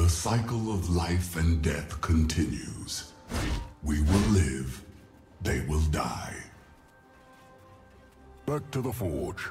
The cycle of life and death continues. We will live, they will die. Back to the forge.